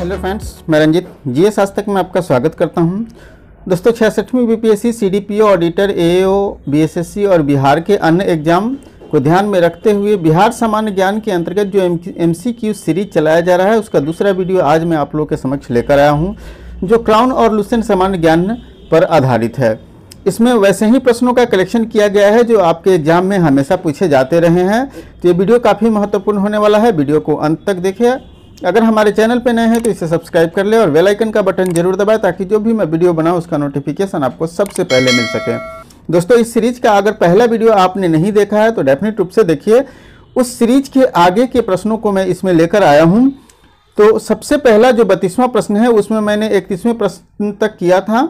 Hello friends, मैं Ranjit. G S आज तक में आपका स्वागत करता हूँ। दोस्तों, छियासठवीं B P S C C D BPSC, CDPO, auditor, AAO, BSSC और बिहार के अन्य एग्ज़ाम को ध्यान में रखते हुए बिहार सामान्य ज्ञान के अंतर्गत जो एम सी क्यू सीरीज़ चलाया जा रहा है, उसका दूसरा वीडियो आज मैं आप लोगों के समक्ष लेकर आया हूँ, जो क्राउन और लुसेंट सामान्य ज्ञान पर आधारित है। इसमें वैसे ही प्रश्नों का कलेक्शन किया गया है, जो आपके एग्ज़ाम में हमेशा पूछे जाते रहे हैं। तो ये वीडियो काफ़ी महत्वपूर्ण होने वाला है। वीडियो को अंत तक देखिए अगर हमारे चैनल पर नए हैं तो इसे सब्सक्राइब कर ले और बेल आइकन का बटन ज़रूर दबाएँ ताकि जो भी मैं वीडियो बनाऊँ उसका नोटिफिकेशन आपको सबसे पहले मिल सके। दोस्तों इस सीरीज़ का अगर पहला वीडियो आपने नहीं देखा है तो डेफिनेट रूप से देखिए उस सीरीज़ के आगे के प्रश्नों को मैं इसमें लेकर आया हूँ। तो सबसे पहला जो बत्तीसवां प्रश्न है उसमें मैंने इकतीसवें प्रश्न तक किया था।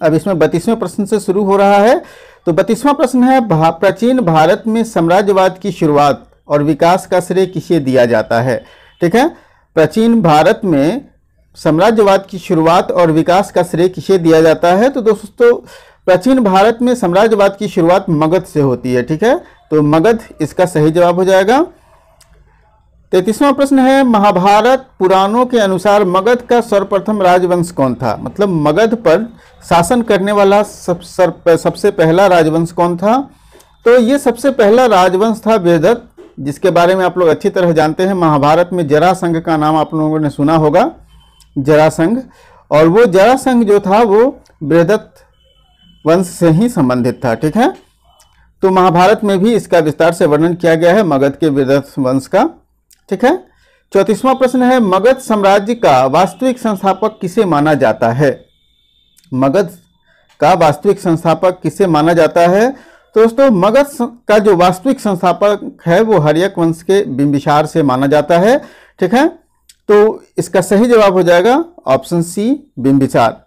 अब इसमें बत्तीसवें प्रश्न से शुरू हो रहा है। तो बत्तीसवां प्रश्न है भा, प्राचीन भारत में साम्राज्यवाद की शुरुआत और विकास का श्रेय किसे दिया जाता है? ठीक है? प्राचीन भारत में साम्राज्यवाद की शुरुआत और विकास का श्रेय किसे दिया जाता है? तो दोस्तों प्राचीन भारत में साम्राज्यवाद की शुरुआत मगध से होती है ठीक है? तो मगध इसका सही जवाब हो जाएगा। तैतीसवां प्रश्न है महाभारत पुराणों के अनुसार मगध का सर्वप्रथम राजवंश कौन था? मतलब मगध पर शासन करने वाला सब सर, सबसे पहला राजवंश कौन था? तो ये सबसे पहला राजवंश था वेदत्त जिसके बारे में आप लोग अच्छी तरह जानते हैं, महाभारत में जरासंघ का नाम आप लोगों ने सुना होगा, जरासंघ। और वो जरासंघ जो था, वो बृहदत्त वंश से ही संबंधित था, ठीक है? तो महाभारत में भी इसका विस्तार से वर्णन किया गया है, मगध के बृहदत्त वंश का, ठीक है? चौतीसवां प्रश्न है, मगध साम्राज्य का वास्तविक संस्थापक किसे माना जाता है? मगध का वास्तविक संस्थापक किसे माना जाता है? तो दोस्तों मगध का जो वास्तविक संस्थापक है, वो हरियक वंश के बिंबिसार से माना जाता है, ठीक है? तो इसका सही जवाब हो जाएगा ऑप्शन सी, बिंबिसार।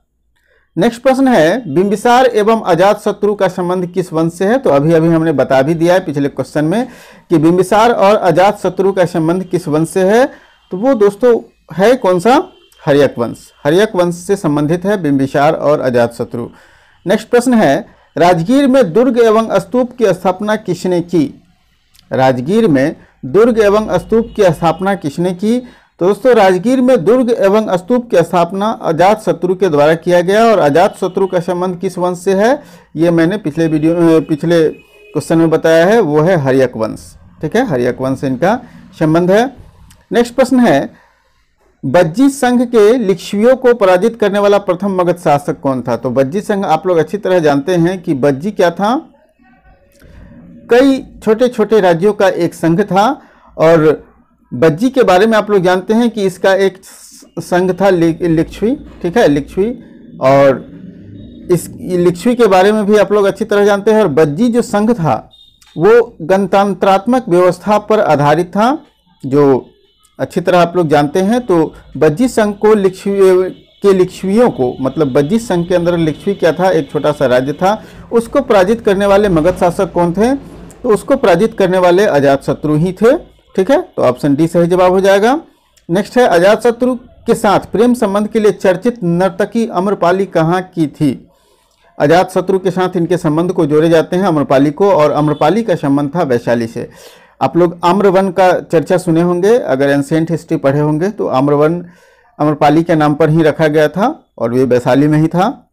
नेक्स्ट प्रश्न है, बिंबिसार एवं अजात शत्रु का संबंध किस वंश से है? तो अभी अभी हमने बता भी दिया है पिछले क्वेश्चन में कि बिंबिसार और अजात शत्रु का संबंध किस वंश से है। तो वो दोस्तों, है कौन सा? हरियक वंश। हरियक वंश से संबंधित है बिंबिसार और अजात शत्रु। नेक्स्ट प्रश्न है राजगीर में दुर्ग एवं स्तूप की स्थापना किसने की? राजगीर में दुर्ग एवं स्तूप की स्थापना किसने की? तो दोस्तों, राजगीर में दुर्ग एवं स्तूप की स्थापना अजात शत्रु के द्वारा किया गया और अजात शत्रु का संबंध किस वंश से है? ये मैंने पिछले वीडियो पिछले क्वेश्चन में बताया है, वो है हरियक वंश। ठीक है? हरियक वंश इनका संबंध है। नेक्स्ट प्रश्न है बज्जी संघ के लिच्छवियों को पराजित करने वाला प्रथम मगध शासक कौन था? तो बज्जी संघ आप लोग अच्छी तरह जानते हैं कि बज्जी क्या था? कई छोटे छोटे राज्यों का एक संघ था और बज्जी के बारे में आप लोग जानते हैं कि इसका एक संघ था लिच्छवी ठीक है? लिच्छवी और इस लिच्छवी के बारे में भी आप लोग अच्छी तरह जानते हैं और बज्जी जो संघ था, वो गणतंत्रात्मक व्यवस्था पर आधारित था, जो अच्छी तरह आप लोग जानते हैं तो बज्जी संघ को लिच्छवी के लिच्छवियों को मतलब बज्जी संघ के अंदर लिच्छवी क्या था? एक छोटा सा राज्य था। उसको पराजित करने वाले मगध शासक कौन थे? तो उसको पराजित करने वाले अजात शत्रु ही थे। ठीक है? तो ऑप्शन डी सही जवाब हो जाएगा। नेक्स्ट है, अजात शत्रु के साथ प्रेम संबंध के लिए चर्चित नर्तकी अम्रपाली कहाँ की थी? अजात शत्रु के साथ इनके संबंध को जोड़े जाते हैं अम्रपाली को, और अम्रपाली का संबंध था वैशाली से। आप लोग आम्रवन का चर्चा सुने होंगे अगर एंसेंट हिस्ट्री पढ़े होंगे तो आम्रवन अम्रपाली के नाम पर ही रखा गया था और वे वैशाली में ही था।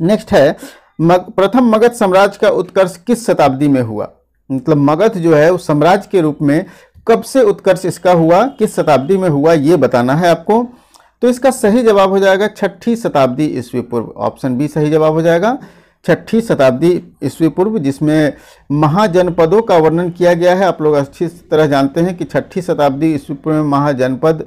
नेक्स्ट है मग, प्रथम मगध साम्राज्य का उत्कर्ष किस शताब्दी में हुआ? मतलब मगध जो है उस साम्राज्य के रूप में कब से उत्कर्ष इसका हुआ किस शताब्दी में हुआ ये बताना है आपको। तो इसका सही जवाब हो जाएगा छठी शताब्दी ईस्वी पूर्व। ऑप्शन बी सही जवाब हो जाएगा। छठी शताब्दी ईस्वी पूर्व, जिसमें महाजनपदों का वर्णन किया गया है। आप लोग अच्छी तरह जानते हैं कि छठी शताब्दी ईस्वी पूर्व में महाजनपद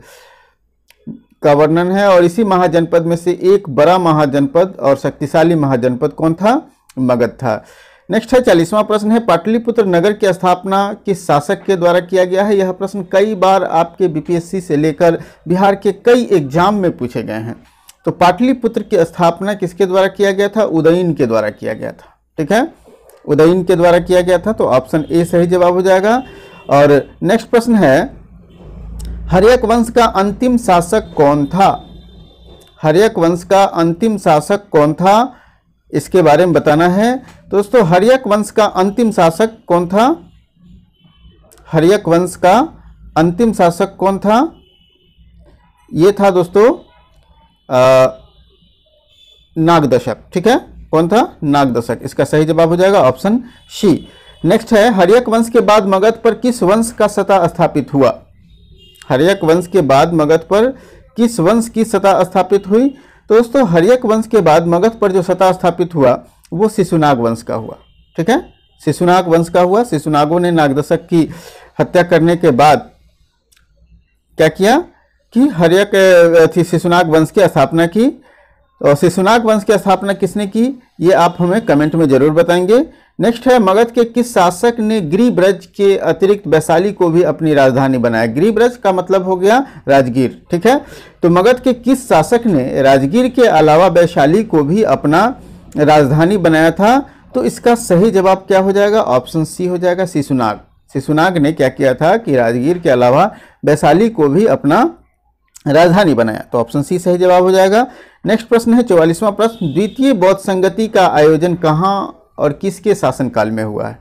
का वर्णन है, और इसी महाजनपद में से एक बड़ा महाजनपद और शक्तिशाली महाजनपद कौन था? मगध था। नेक्स्ट है, चालीसवां प्रश्न है, पाटलिपुत्र नगर की स्थापना किस शासक के द्वारा किया गया है? यह प्रश्न कई बार आपके बीपीएससी से लेकर बिहार के कई एग्ज़ाम में पूछे गए हैं। तो पाटलिपुत्र की स्थापना किसके द्वारा किया गया था? उदयन के द्वारा किया गया था। ठीक है? उदयन के द्वारा किया गया था तो ऑप्शन ए सही जवाब हो जाएगा। और नेक्स्ट प्रश्न है, हरियक वंश का अंतिम शासक कौन था? हरियक वंश का अंतिम शासक कौन था? इसके बारे में बताना है। दोस्तों, हरियक वंश का अंतिम शासक कौन था? हरियक वंश का अंतिम शासक कौन था? ये था दोस्तों आ, नाग दशक ठीक है? कौन था? नाग दशक इसका सही जवाब हो जाएगा ऑप्शन सी। नेक्स्ट है हरियक वंश के बाद मगध पर किस वंश का सत्ता स्थापित हुआ? हरियक वंश के बाद मगध पर किस वंश की सत्ता स्थापित हुई? तो दोस्तों हरियक वंश के बाद मगध पर जो सत्ता स्थापित हुआ वो शिशुनाग वंश का हुआ ठीक है? शिशुनाग वंश का हुआ। शिशुनागों ने नागदशक की हत्या करने के बाद क्या किया? कि हरियक शिशुनाग वंश की स्थापना की। और शिशुनाग वंश की स्थापना किसने की, ये आप हमें कमेंट में ज़रूर बताएँगे। नेक्स्ट है, मगध के किस शासक ने गिरिब्रज के अतिरिक्त वैशाली को भी अपनी राजधानी बनाया? गिरिब्रज का मतलब हो गया राजगीर, ठीक है? तो मगध के किस शासक ने राजगीर के अलावा वैशाली को भी अपना राजधानी बनाया था? तो इसका सही जवाब क्या हो जाएगा? ऑप्शन सी हो जाएगा शिशुनाग शिशुनाग ने क्या किया था कि राजगीर के अलावा वैशाली को भी अपना राजधानी बनाया तो ऑप्शन सी सही जवाब हो जाएगा। नेक्स्ट प्रश्न है, चौवालीसवां प्रश्न, द्वितीय बौद्ध संगति का आयोजन कहाँ और किसके शासनकाल में हुआ है?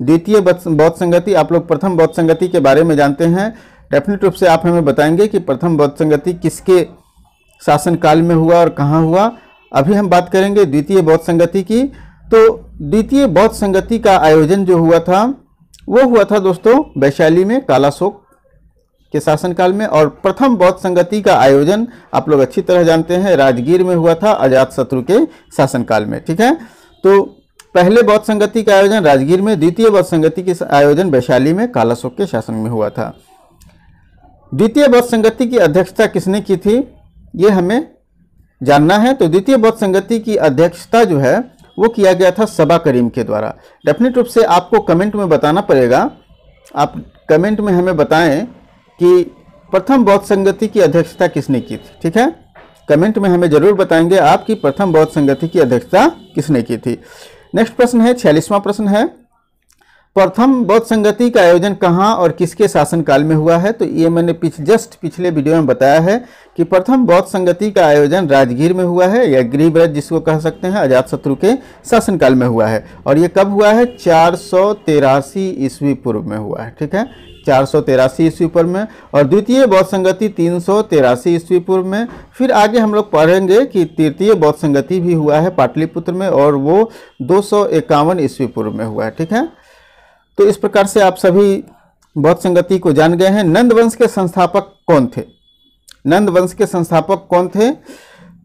द्वितीय बौद्ध संगति, आप लोग प्रथम बौद्ध संगति के बारे में जानते हैं। डेफिनेट रूप से आप हमें बताएँगे कि प्रथम बौद्ध संगति किसके शासनकाल में हुआ और कहाँ हुआ। अभी हम बात करेंगे द्वितीय बौद्ध संगति की। तो द्वितीय बौद्ध संगति का आयोजन जो हुआ था, वो हुआ था दोस्तों वैशाली में कालाशोक के शासनकाल में और प्रथम बौद्ध संगति का आयोजन आप लोग अच्छी तरह जानते हैं, राजगीर में हुआ था अजात शत्रु के शासनकाल में, ठीक है? तो पहले बौद्ध संगति का आयोजन राजगीर में, द्वितीय बौद्ध संगति के आयोजन वैशाली में, कालाशोक के शासन में हुआ था। द्वितीय बौद्ध संगति की अध्यक्षता किसने की थी? ये हमें जानना है। तो द्वितीय बौद्ध संगति की अध्यक्षता जो है, वो किया गया था सबा करीम के द्वारा। डेफिनेट रूप से आपको कमेंट में बताना पड़ेगा। आप कमेंट में हमें बताएँ कि प्रथम बौद्ध संगति की अध्यक्षता किसने की थी? ठीक है? कमेंट में हमें ज़रूर बताएँगे आपकी प्रथम बौद्ध संगति की अध्यक्षता किसने की थी। नेक्स्ट प्रश्न है, छियालीसवां प्रश्न है, प्रथम बौद्ध संगति का आयोजन कहाँ और किसके शासनकाल में हुआ है? तो ये मैंने पिछ, जस्ट पिछले वीडियो में बताया है कि प्रथम बौद्ध संगति का आयोजन राजगीर में हुआ है, या गिरिव्रज जिसको कह सकते हैं अजात शत्रु के शासनकाल में हुआ है। और ये कब हुआ है? चार सौ ईस्वी पूर्व में हुआ है, ठीक है? चार सौ तिरासी ईस्वी पूर्व में और द्वितीय बौद्ध संगति तीन सौ तिरासी ईस्वी पूर्व में। फिर आगे हम लोग पढ़ेंगे कि तृतीय बौद्ध संगति भी हुआ है पाटलिपुत्र में और वो दो सौ इक्यावन ईस्वी पूर्व में हुआ है, ठीक है? तो इस प्रकार से आप सभी बौद्ध संगति को जान गए हैं। नंद वंश के संस्थापक कौन थे? नंद वंश के संस्थापक कौन थे?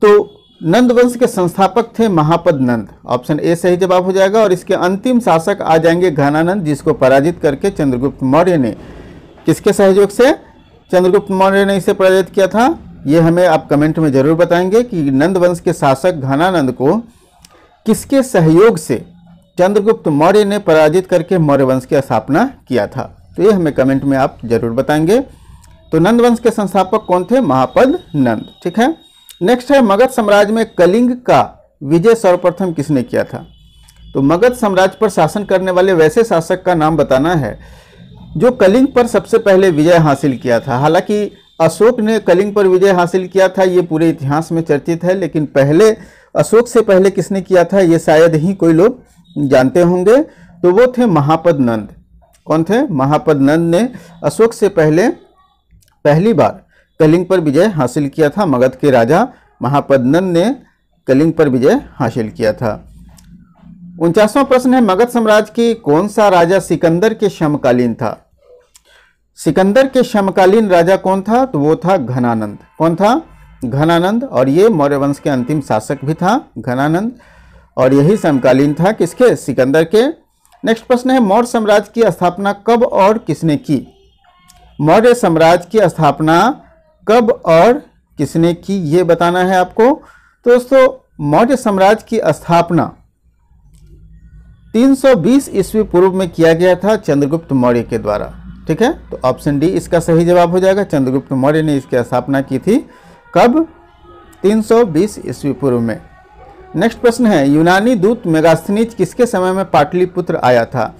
तो नंद वंश के संस्थापक थे महापद नंद। ऑप्शन ए सही जवाब हो जाएगा और इसके अंतिम शासक आ जाएँगे घनानंद, जिसको पराजित करके चंद्रगुप्त मौर्य ने किसके सहयोग से? चंद्रगुप्त मौर्य ने इसे पराजित किया था। ये हमें आप कमेंट में ज़रूर बताएँगे कि नंद वंश के शासक घनानंद को किसके सहयोग से चंद्रगुप्त मौर्य ने पराजित करके मौर्य वंश की स्थापना किया था। तो ये हमें कमेंट में आप ज़रूर बताएँगे। तो नंद वंश के संस्थापक कौन थे? महापद नंद। ठीक है? नेक्स्ट है, मगध साम्राज्य में कलिंग का विजय सर्वप्रथम किसने किया था? तो मगध साम्राज्य पर शासन करने वाले वैसे शासक का नाम बताना है, जो कलिंग पर सबसे पहले विजय हासिल किया था। हालाँकि अशोक ने कलिंग पर विजय हासिल किया था, ये पूरे इतिहास में चर्चित है, लेकिन पहले, अशोक से पहले किसने किया था, ये शायद ही कोई लोग जानते होंगे। तो वो थे महापद नंद कौन थे? महापद नंद ने अशोक से पहले, पहली बार कलिंग पर विजय हासिल किया था, मगध के राजा महापदनंद ने कलिंग पर विजय हासिल किया था। उनचासवां प्रश्न है, मगध साम्राज्य के कौन सा राजा सिकंदर के समकालीन था? सिकंदर के समकालीन राजा कौन था? तो वो था घनानंद। कौन था? घनानंद, और ये मौर्य वंश के अंतिम शासक भी था घनानंद, और यही समकालीन था। किसके? सिकंदर के। नेक्स्ट प्रश्न है, मौर्य साम्राज्य की स्थापना कब और किसने की? मौर्य साम्राज्य की स्थापना कब और किसने की ये बताना है आपको। तो दोस्तों, मौर्य साम्राज्य की स्थापना 320 ईस्वी पूर्व में किया गया था चंद्रगुप्त मौर्य के द्वारा। ठीक है? तो ऑप्शन डी इसका सही जवाब हो जाएगा। चंद्रगुप्त मौर्य ने इसकी स्थापना की थी कब? 320 ईस्वी पूर्व में। नेक्स्ट प्रश्न है, यूनानी दूत मेगास्थनीज किसके समय में पाटलिपुत्र आया था?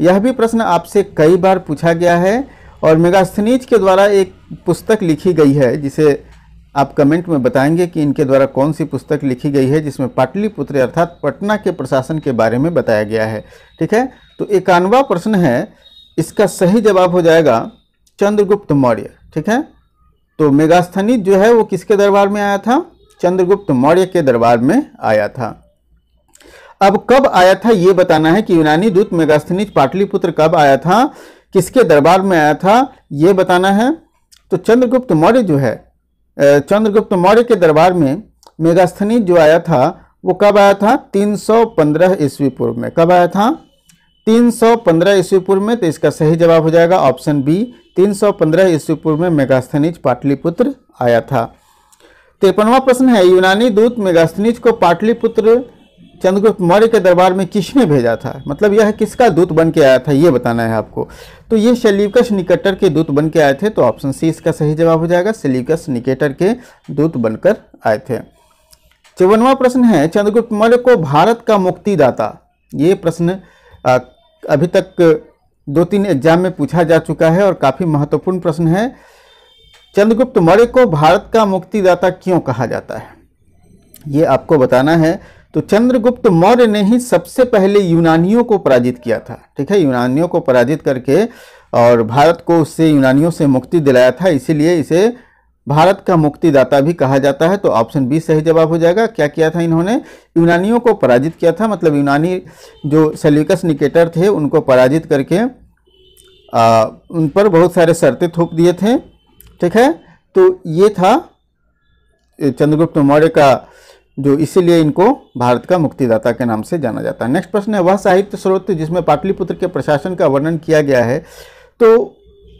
यह भी प्रश्न आपसे कई बार पूछा गया है। और मेगास्थनीज के द्वारा एक पुस्तक लिखी गई है, जिसे आप कमेंट में बताएँगे कि इनके द्वारा कौन सी पुस्तक लिखी गई है, जिसमें पाटलिपुत्र अर्थात पटना के प्रशासन के बारे में बताया गया है। ठीक है? तो इक्यानवा प्रश्न है, इसका सही जवाब हो जाएगा चंद्रगुप्त मौर्य। ठीक है? तो मेगास्थनीज जो है, वो किसके दरबार में आया था? चंद्रगुप्त मौर्य के दरबार में आया था। अब कब आया था, ये बताना है कि यूनानी दूत मेगास्थनीज पाटलिपुत्र कब आया था? किसके दरबार में आया था, ये बताना है। तो चंद्रगुप्त मौर्य जो है चंद्रगुप्त मौर्य के दरबार में मेगास्थनीज जो आया था, वो कब आया था? 315 ईस्वी पूर्व में। कब आया था? 315 ईस्वी पूर्व में तो इसका सही जवाब हो जाएगा ऑप्शन बी। 315 ईस्वी पूर्व में मेगास्थनीज पाटलिपुत्र आया था। तिरपनवा प्रश्न है, यूनानी दूत मेगास्थनीज को पाटलिपुत्र चंद्रगुप्त मौर्य के दरबार में किसने भेजा था? मतलब यह किसका दूत बन के आया था, ये बताना है आपको। तो ये शलीवकस निकटर के दूत बन के आए थे तो ऑप्शन सी इसका सही जवाब हो जाएगा शलीवकस निकेटर के दूत बनकर आए थे। चौवनवा प्रश्न है, चंद्रगुप्त मौर्य को भारत का मुक्तिदाता? ये प्रश्न अभी तक दो तीन एग्ज़ाम में पूछा जा चुका है और काफ़ी महत्वपूर्ण प्रश्न है। चंद्रगुप्त मौर्य को भारत का मुक्तिदाता क्यों कहा जाता है? ये आपको बताना है। तो चंद्रगुप्त मौर्य ने ही सबसे पहले यूनानियों को पराजित किया था। ठीक है यूनानियों को पराजित करके और भारत को उससे यूनानियों से मुक्ति दिलाया था इसीलिए इसे भारत का मुक्तिदाता भी कहा जाता है। तो ऑप्शन बी सही जवाब हो जाएगा। क्या किया था इन्होंने? यूनानियों को पराजित किया था मतलब यूनानी जो सेल्यूकस निकेटर थे उनको पराजित करके आ, उन पर बहुत सारे शर्तें थोप दिए थे। ठीक है तो ये था चंद्रगुप्त मौर्य का जो इसीलिए इनको भारत का मुक्तिदाता के नाम से जाना जाता है। नेक्स्ट प्रश्न है, वह साहित्य स्रोत जिसमें पाटलिपुत्र के प्रशासन का वर्णन किया गया है। तो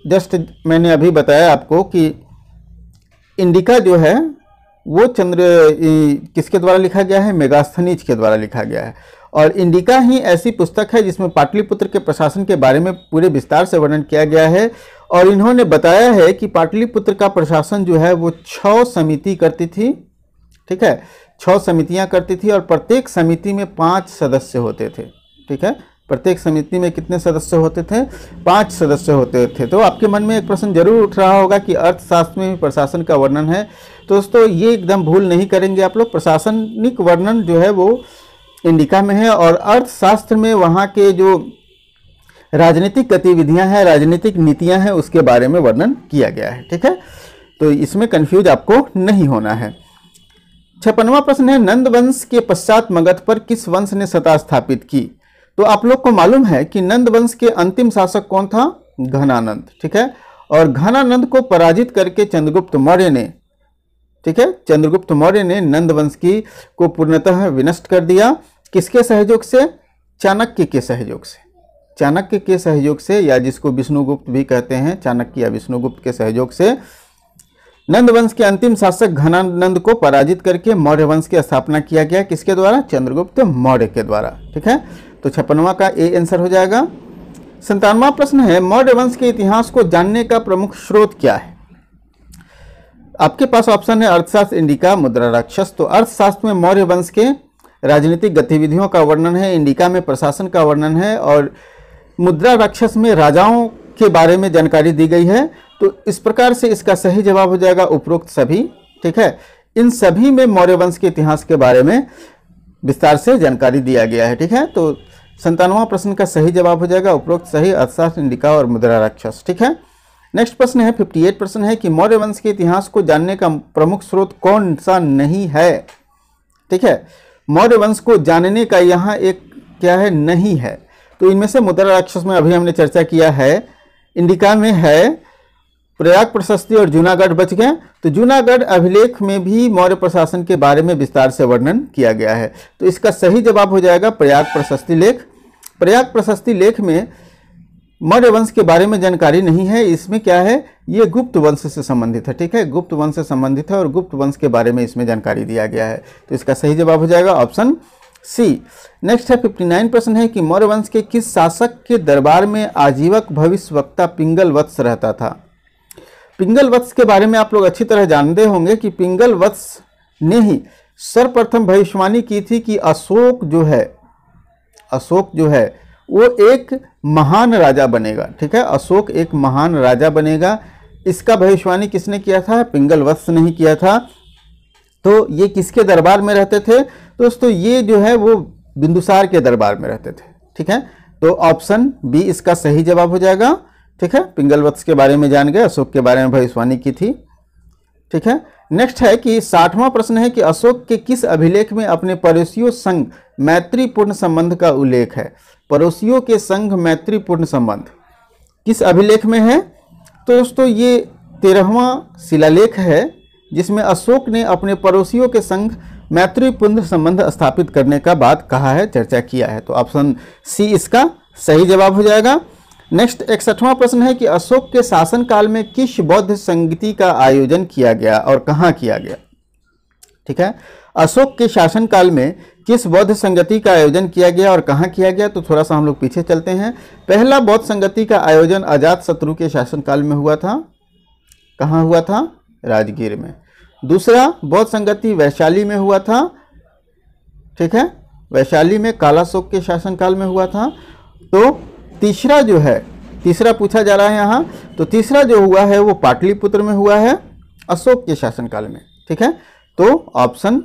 जस्ट मैंने अभी बताया आपको कि इंडिका जो है, वो चंद्र किसके द्वारा लिखा गया है? मेगास्थनीज के द्वारा लिखा गया है। और इंडिका ही ऐसी पुस्तक है जिसमें पाटलिपुत्र के प्रशासन के बारे में पूरे विस्तार से वर्णन किया गया है। और इन्होंने बताया है कि पाटलिपुत्र का प्रशासन जो है, वो छः समिति करती थी। ठीक है? छः समितियाँ करती थी और प्रत्येक समिति में पाँच सदस्य होते थे। ठीक है? प्रत्येक समिति में कितने सदस्य होते थे? पाँच सदस्य होते थे। तो आपके मन में एक प्रश्न ज़रूर उठ रहा होगा कि अर्थशास्त्र में प्रशासन का वर्णन है। तो दोस्तों, ये एकदम भूल नहीं करेंगे आप लोग। प्रशासनिक वर्णन जो है वो इंडिका में है और अर्थशास्त्र में वहाँ के जो राजनीतिक गतिविधियाँ हैं, राजनीतिक नीतियाँ हैं, उसके बारे में वर्णन किया गया है। ठीक है? तो इसमें कन्फ्यूज़ आपको नहीं होना है। छप्पनवा प्रश्न है, नंद वंश के पश्चात मगध पर किस वंश ने सत्ता स्थापित की? तो आप लोग को मालूम है कि नंद वंश के अंतिम शासक कौन था? घनानंद, ठीक है? और घनानंद को पराजित करके चंद्रगुप्त मौर्य ने, ठीक है? चंद्रगुप्त मौर्य ने नंद वंश की को पूर्णतः विनष्ट कर दिया। किसके सहयोग से? चाणक्य के सहयोग से। चाणक्य के सहयोग से, या जिसको विष्णुगुप्त भी कहते हैं, चाणक्य या विष्णुगुप्त के सहयोग से नंद वंश के अंतिम शासक घनानंद को पराजित करके मौर्य वंश की स्थापना किया गया किसके द्वारा? चंद्रगुप्त मौर्य के द्वारा। ठीक है? तो छप्पनवा का ए आंसर हो जाएगा। संतानवा प्रश्न है, मौर्य वंश के इतिहास को जानने का प्रमुख स्रोत क्या है? आपके पास ऑप्शन है अर्थशास्त्र, इंडिका, मुद्रा राक्षस। तो अर्थशास्त्र में मौर्य वंश के राजनीतिक गतिविधियों का वर्णन है, इंडिका में प्रशासन का वर्णन है, और मुद्रा राक्षस में राजाओं के बारे में जानकारी दी गई है तो इस प्रकार से इसका सही जवाब हो जाएगा उपरोक्त सभी, ठीक है? इन सभी में मौर्य वंश के इतिहास के बारे में विस्तार से जानकारी दिया गया है, ठीक है? तो संतानवा प्रश्न का सही जवाब हो जाएगा, उपरोक्त सही, अर्थशास्त्र इंडिका और मुद्रा राक्षस, ठीक है? नेक्स्ट प्रश्न है 58 प्रश्न है कि मौर्य वंश के इतिहास को जानने का प्रमुख स्रोत कौन सा नहीं है? ठीक है, मौर्य वंश को जानने का यहाँ एक क्या है, नहीं है। तो इनमें से मुद्रा राक्षस में अभी हमने चर्चा किया है इंडिका में है, प्रयाग प्रशस्ति और जूनागढ़ बच गए। तो जूनागढ़ अभिलेख में भी मौर्य प्रशासन के बारे में विस्तार से वर्णन किया गया है। तो इसका सही जवाब हो जाएगा प्रयाग प्रशस्ति लेख। प्रयाग प्रशस्ति लेख में मौर्य वंश के बारे में जानकारी नहीं है। इसमें क्या है? ये गुप्त वंश से संबंधित है, ठीक है? गुप्त वंश से संबंधित है और गुप्त वंश के बारे में इसमें जानकारी दिया गया है। तो इसका सही जवाब हो जाएगा ऑप्शन सी नेक्स्ट है 59 प्रश्न है कि मौर्य वंश के किस शासक के दरबार में आजीवक भविष्य वक्ता पिंगल वत्स रहता था। पिंगल वत्स के बारे में आप लोग अच्छी तरह जानते होंगे कि पिंगल वत्स ने ही सर्वप्रथम भविष्यवाणी की थी कि अशोक जो है, अशोक जो है, वो एक महान राजा बनेगा। ठीक है? अशोक एक महान राजा बनेगा। इसका भविष्यवाणी किसने किया था? पिंगल वत्स ने ही किया था। तो ये किसके दरबार में रहते थे? दोस्तों, ये जो है वो बिंदुसार के दरबार में रहते थे, ठीक है? तो ऑप्शन बी इसका सही जवाब हो जाएगा, ठीक है? पिंगल वत्स के बारे में जान गए, अशोक के बारे में भविष्यवाणी की थी, ठीक है? नेक्स्ट है कि साठवां प्रश्न है कि अशोक के किस अभिलेख में अपने पड़ोसियों संग मैत्रीपूर्ण संबंध का उल्लेख है? पड़ोसियों के संग मैत्रीपूर्ण संबंध किस अभिलेख में है? तो दोस्तों, ये तेरहवा शिलालेख है, जिसमें अशोक ने अपने पड़ोसियों के संग मैत्रीपूर्ण संबंध स्थापित करने का बात कहा है, चर्चा किया है। तो ऑप्शन सी इसका सही जवाब हो जाएगा। नेक्स्ट, इकसठवां प्रश्न है कि अशोक के शासनकाल में किस बौद्ध संगति का आयोजन किया गया और कहाँ किया गया? ठीक है? अशोक के शासनकाल में किस बौद्ध संगति का आयोजन किया गया और कहाँ किया गया? तो थोड़ा सा हम लोग पीछे चलते हैं। पहला बौद्ध संगति का आयोजन अजात शत्रु के शासनकाल में हुआ था। कहाँ हुआ था? राजगीर में। दूसरा बौद्ध संगति वैशाली में हुआ था। ठीक है? वैशाली में कालाशोक के शासनकाल में हुआ था। तो तीसरा जो है, तीसरा पूछा जा रहा है यहाँ तो तीसरा जो हुआ है वो पाटलिपुत्र में हुआ है, अशोक के शासनकाल में। ठीक है? तो ऑप्शन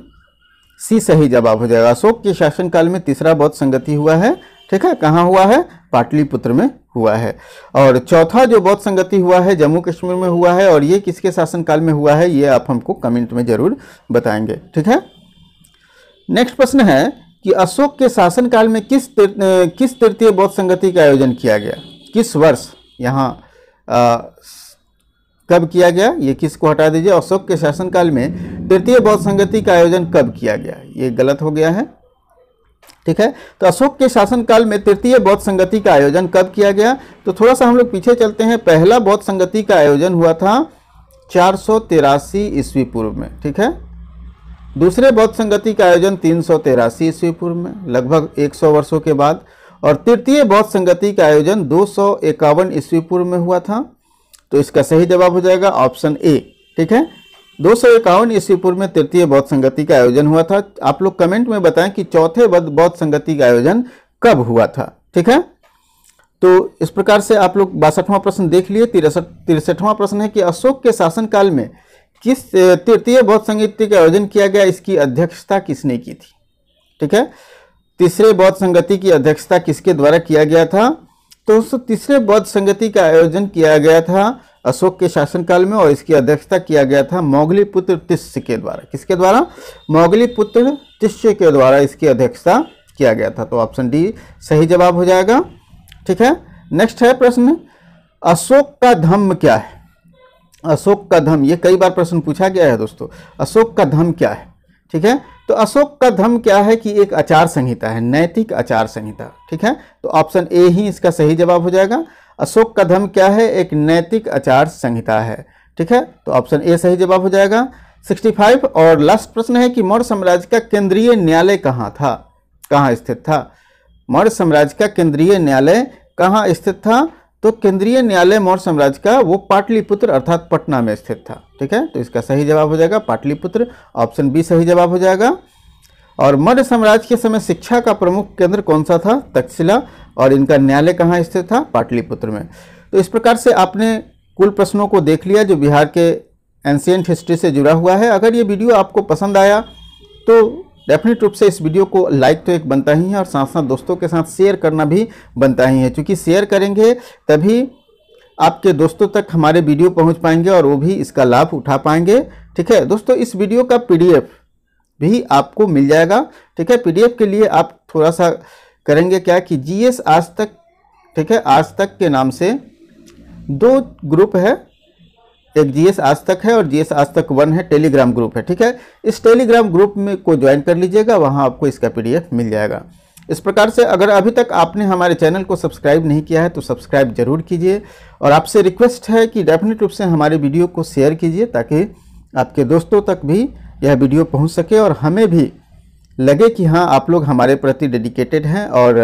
सी सही जवाब हो जाएगा। अशोक के शासनकाल में तीसरा बौद्ध संगति हुआ है। ठीक है कहाँ हुआ है? पाटलिपुत्र में हुआ है। और चौथा जो बौद्ध संगति हुआ है जम्मू कश्मीर में हुआ है और ये किसके शासनकाल में हुआ है ये आप हमको कमेंट में ज़रूर बताएँगे। ठीक है? नेक्स्ट प्रश्न है कि अशोक के शासनकाल में किस तिर, किस तृतीय बौद्ध संगति का आयोजन किया गया? किस वर्ष? यहाँ कब किया गया? ये किस को हटा दीजिए? अशोक के शासनकाल में तृतीय बौद्ध संगति का आयोजन कब किया गया? ये गलत हो गया है। ठीक है? तो अशोक के शासनकाल में तृतीय बौद्ध संगति का आयोजन कब किया गया? तो थोड़ा सा हम लोग पीछे चलते हैं। पहला बौद्ध संगति का आयोजन हुआ था चार सौ तिरासी ईस्वी पूर्व में, ठीक है? दूसरे बौद्ध संगति का आयोजन तीन सौ तिरासी ईस्वी पूर्व में, लगभग 100 वर्षों के बाद। और तृतीय बौद्ध संगति का आयोजन दो सौ इक्यावन ईस्वी पूर्व में हुआ था। तो इसका सही जवाब हो जाएगा ऑप्शन ए, ठीक है? दो सौ इक्यावन ईस्वी पूर्व में तृतीय बौद्ध संगति का आयोजन हुआ था। आप लोग कमेंट में बताएँ कि चौथे बौद्ध संगति का आयोजन कब हुआ था, ठीक है? तो इस प्रकार से आप लोग बासठवां प्रश्न देख लिए। तिरसठ, तिरसठवां प्रश्न है कि अशोक के शासनकाल में किस तृतीय बौद्ध संगति का आयोजन किया गया, इसकी अध्यक्षता किसने की थी, ठीक है? तीसरे बौद्ध संगति की अध्यक्षता किसके द्वारा किया गया था? तो तीसरे बौद्ध संगति का आयोजन किया गया था, अशोक के शासनकाल में और इसकी अध्यक्षता किया गया था मोगली पुत्र तिष्य के द्वारा। किसके द्वारा? मोगली पुत्र तिष्य के द्वारा इसकी अध्यक्षता किया गया था। तो ऑप्शन डी सही जवाब हो जाएगा। ठीक है? नेक्स्ट है प्रश्न, अशोक का धम्म क्या है? अशोक का धम्म ये कई बार प्रश्न पूछा गया है दोस्तों। अशोक का धम्म क्या है? ठीक है? तो अशोक का धम क्या है कि एक आचार संहिता है, नैतिक आचार संहिता, ठीक है? तो ऑप्शन ए ही इसका सही जवाब हो जाएगा। अशोक का धम क्या है? एक नैतिक आचार संहिता है, ठीक है? तो ऑप्शन ए सही जवाब हो जाएगा। 65 और लास्ट प्रश्न है कि मौर्य साम्राज्य का केंद्रीय न्यायालय कहाँ था? कहाँ स्थित था? मौर्य साम्राज्य का केंद्रीय न्यायालय कहाँ स्थित था? तो केंद्रीय न्यायालय मौर्य साम्राज्य का वो पाटलिपुत्र अर्थात पटना में स्थित था, ठीक है? तो इसका सही जवाब हो जाएगा पाटलिपुत्र, ऑप्शन बी सही जवाब हो जाएगा। और मौर्य साम्राज्य के समय शिक्षा का प्रमुख केंद्र कौन सा था? तक्षशिला। और इनका न्यायालय कहाँ स्थित था? पाटलिपुत्र में। तो इस प्रकार से आपने कुल प्रश्नों को देख लिया जो बिहार के एंशियंट हिस्ट्री से जुड़ा हुआ है। अगर ये वीडियो आपको पसंद आया तो डेफिनेट रूप से इस वीडियो को लाइक तो एक बनता ही है और साथ साथ दोस्तों के साथ शेयर करना भी बनता ही है। क्योंकि शेयर करेंगे, तभी आपके दोस्तों तक हमारे वीडियो पहुँच पाएँगे और वो भी इसका लाभ उठा पाएँगे। ठीक है, दोस्तों, इस वीडियो का पीडीएफ भी आपको मिल जाएगा। ठीक है, पीडीएफ के लिए आप थोड़ा सा करेंगे क्या कि जीएस आज तक, ठीक है, आज तक के नाम से दो ग्रुप है एक जीएस आज तक है और जीएस आज तक वन है, टेलीग्राम ग्रुप है, ठीक है? इस टेलीग्राम ग्रुप में को ज्वाइन कर लीजिएगा, वहाँ आपको इसका पीडीएफ मिल जाएगा। इस प्रकार से अगर अभी तक आपने हमारे चैनल को सब्सक्राइब नहीं किया है तो सब्सक्राइब ज़रूर कीजिए और आपसे रिक्वेस्ट है कि डेफिनेट रूप से हमारे वीडियो को शेयर कीजिए, ताकि आपके दोस्तों तक भी यह वीडियो पहुँच सके और हमें भी लगे कि हाँ आप लोग हमारे प्रति डेडिकेटेड हैं और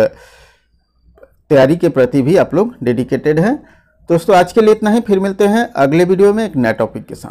तैयारी के प्रति भी आप लोग डेडिकेटेड हैं। दोस्तों, आज के लिए इतना ही। फिर मिलते हैं अगले वीडियो में एक नए टॉपिक के साथ।